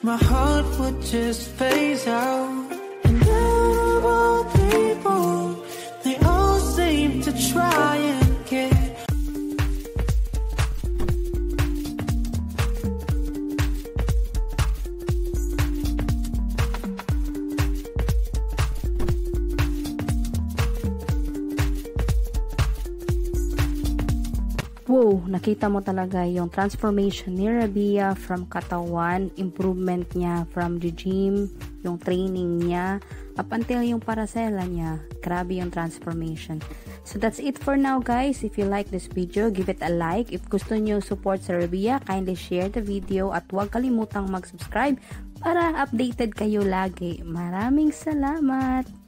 My heart would just phase out. And out of all people, they all seem to try and Wow, nakita mo talaga yung transformation ni Rabia from katawan, improvement niya from the gym, yung training niya, up until yung parasela niya. Grabe yung transformation. So that's it for now guys. If you like this video, give it a like. If gusto niyo support sa Rabia, kindly share the video at huwag kalimutang mag-subscribe para updated kayo lagi. Maraming salamat!